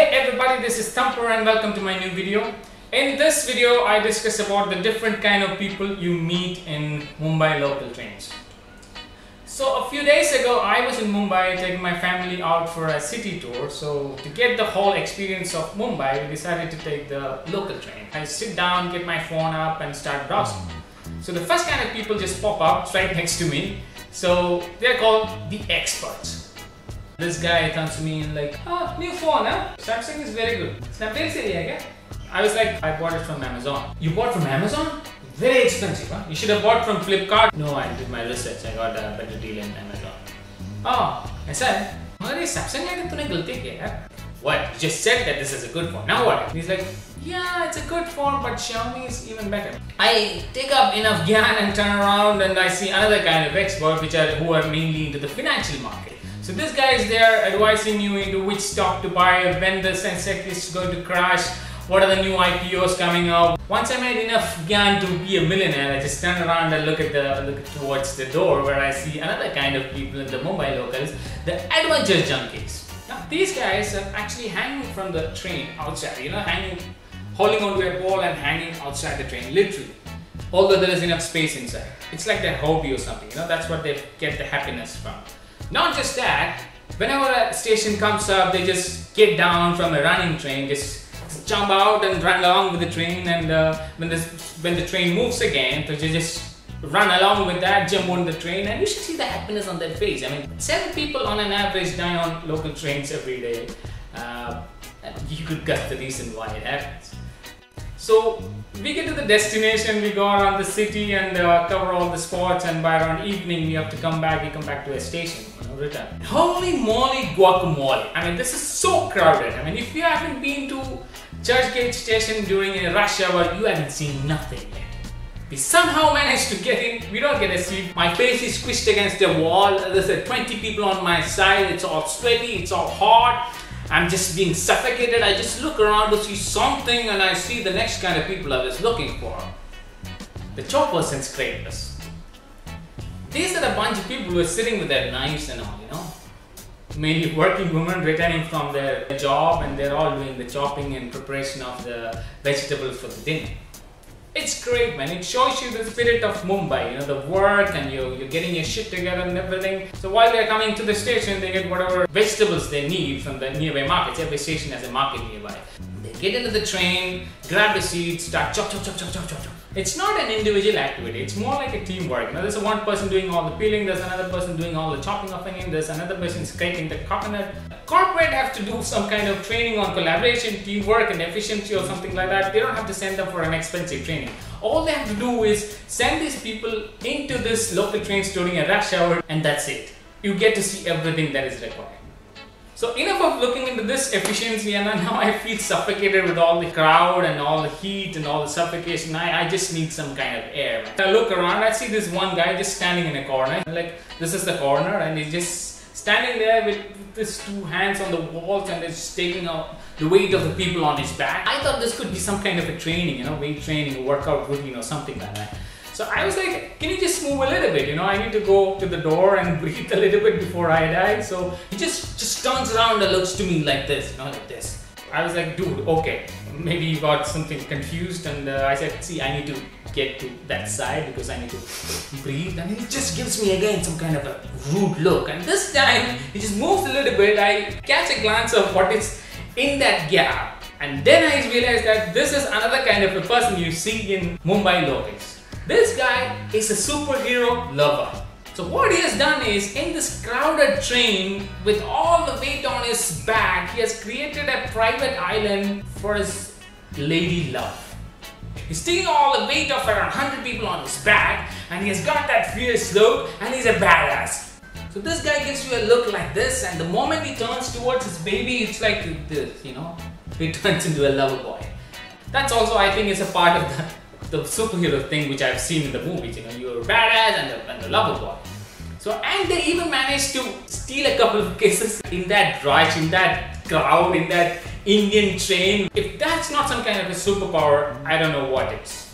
Hey everybody, this is Thumper and welcome to my new video. In this video, I discuss about the different kind of people you meet in Mumbai local trains. So a few days ago, I was in Mumbai taking my family out for a city tour. So to get the whole experience of Mumbai, we decided to take the local train. I sit down, get my phone up and start browsing. So the first kind of people just pop up right next to me. So they're called the experts. This guy comes to me and like, oh, new phone, huh? Samsung is very good. Snapdeal se liya kya? I was like, I bought it from Amazon. You bought from Amazon? Very expensive, huh? You should have bought from Flipkart. No, I did my research. I got a better deal in Amazon. Oh, I said, अरे Samsung लेके तूने गलती की यार. What? You just said that this is a good phone. Now what? He's like, yeah, it's a good phone, but Xiaomi is even better. I take up enough gyan and turn around and I see another kind of expert, which are who are mainly into the financial market. So this guy is there advising you into which stock to buy, when the Sensex is going to crash, what are the new IPOs coming out. Once I made enough gyan to be a millionaire, I just turn around and look at the look towards the door where I see another kind of people in the Mumbai locals, the adventure junkies. Now these guys are actually hanging from the train outside, you know, hanging, holding onto a pole and hanging outside the train, literally. Although there is enough space inside. It's like their hobby or something, you know, that's what they get the happiness from. Not just that, whenever a station comes up, they just get down from a running train, just jump out and run along with the train and uh, when, the, when the train moves again, they just run along with that, jump on the train and you should see the happiness on their face. I mean, seven people on an average die on local trains every day. Uh, you could guess the reason why it happens. So we get to the destination, we go around the city and uh, cover all the spots and by around evening we have to come back, we come back to a station, return. Holy moly guacamole. I mean this is so crowded. I mean if you haven't been to Churchgate station during a rush hour, you haven't seen nothing yet. We somehow managed to get in. We don't get a seat. My face is squished against the wall. There's a 20 people on my side. It's all sweaty. It's all hot. I'm just being suffocated. I just look around to see something and I see the next kind of people I was looking for. The choppers and scrapers. These are a bunch of people who are sitting with their knives and all, you know. Mainly working women returning from their job and they're all doing the chopping and preparation of the vegetables for the dinner. It's great, man. It shows you the spirit of Mumbai, you know, the work and you, you're getting your shit together and everything. So while they're coming to the station, they get whatever vegetables they need from the nearby markets. Every station has a market nearby. They get into the train, grab a seat, start chop, chop, chop, chop, chop, chop, chop. It's not an individual activity. It's more like a teamwork. Now, there's one person doing all the peeling, there's another person doing all the chopping of onion, there's another person scraping the coconut. Corporate have to do some kind of training on collaboration, teamwork, and efficiency or something like that. They don't have to send them for an expensive training. All they have to do is send these people into this local train during a rush hour, and that's it. You get to see everything that is required. So enough of looking into this efficiency and now I feel suffocated with all the crowd and all the heat and all the suffocation. I, I just need some kind of air. I look around, I see this one guy just standing in a corner. Like this is the corner and he's just standing there with, with his two hands on the walls and just taking out the weight of the people on his back. I thought this could be some kind of a training, you know, weight training, workout routine or something like that. So I was like, can you just move a little bit? You know, I need to go to the door and breathe a little bit before I die. So he just turns around and looks to me like this, you know, like this. I was like, dude, okay, maybe you got something confused. And uh, I said, see, I need to get to that side because I need to breathe. And he just gives me again some kind of a rude look. And this time, he just moves a little bit. I catch a glance of what is in that gap. And then I realized that this is another kind of a person you see in Mumbai locals. This guy is a superhero lover. So what he has done is, in this crowded train, with all the weight on his back, he has created a private island for his lady love. He's taking all the weight of around 100 people on his back, and he has got that fierce look, and he's a badass. So this guy gives you a look like this, and the moment he turns towards his baby, it's like this, you know, he turns into a lover boy. That's also, I think, is a part of the the superhero thing which I've seen in the movies. You know, you're a badass and the, and the lover boy. So, and they even managed to steal a couple of cases in that rush, in that crowd, in that Indian train. If that's not some kind of a superpower, I don't know what is.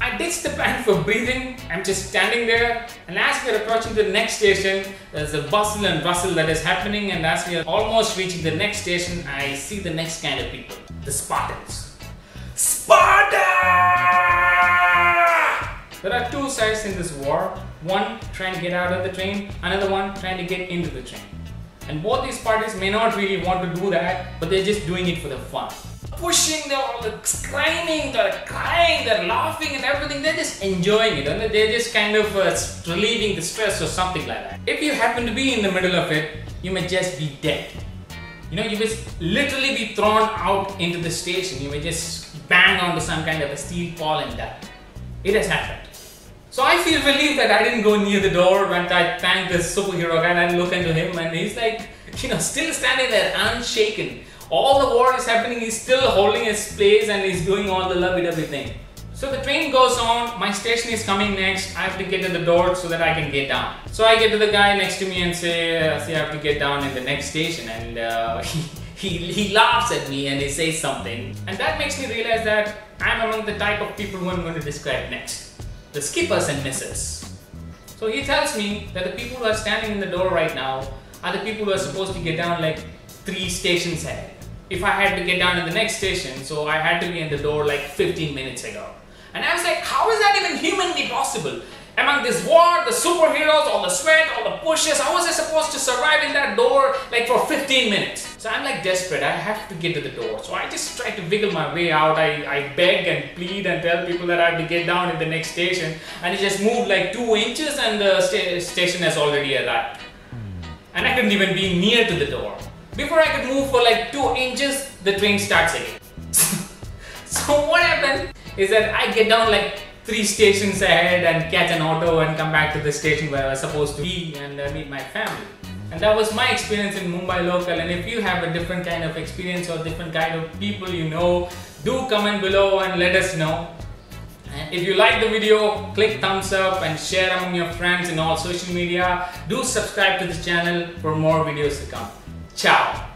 I ditched the plan for breathing. I'm just standing there and as we're approaching the next station, there's a bustle and bustle that is happening and as we are almost reaching the next station, I see the next kind of people, the Spartans. Sparta! There are two sides in this war. One trying to get out of the train, another one trying to get into the train. And both these parties may not really want to do that, but they're just doing it for the fun pushing, they're all screaming, they're crying, they're laughing and everything. They're just enjoying it and they're just kind of uh, relieving the stress or something like that. If you happen to be in the middle of it, you may just be dead. You know, you may literally be thrown out into the station. You may just bang onto some kind of a steel pole and die. It has happened. So I feel relieved that I didn't go near the door when I thanked this superhero guy and I look into him and he's like, you know, still standing there unshaken all the war is happening, he's still holding his place and he's doing all the lovey-dovey thing. So the train goes on, my station is coming next, I have to get to the door so that I can get down. So I get to the guy next to me and say, see, I have to get down in the next station and uh, he, he laughs at me and he says something. And that makes me realize that I'm among the type of people who I'm going to describe next. The skippers and misses. So he tells me that the people who are standing in the door right now are the people who are supposed to get down like three stations ahead if I had to get down to the next station, so I had to be in the door like 15 minutes ago. And I was like, how is that even humanly possible? Among this war, the superheroes, all the sweat, all the pushes, how was I supposed to survive in that door like for 15 minutes? So I'm like desperate, I have to get to the door. So I just try to wiggle my way out. I, I beg and plead and tell people that I have to get down in the next station. And it just moved like two inches and the sta station has already arrived. And I couldn't even be near to the door. Before I could move for like 2 inches, the train starts again. so what happened is that I get down like 3 stations ahead and catch an auto and come back to the station where I was supposed to be and uh, meet my family. And that was my experience in Mumbai local and if you have a different kind of experience or different kind of people you know, do comment below and let us know. And if you like the video, click thumbs up and share among your friends in all social media. Do subscribe to this channel for more videos to come. Ciao!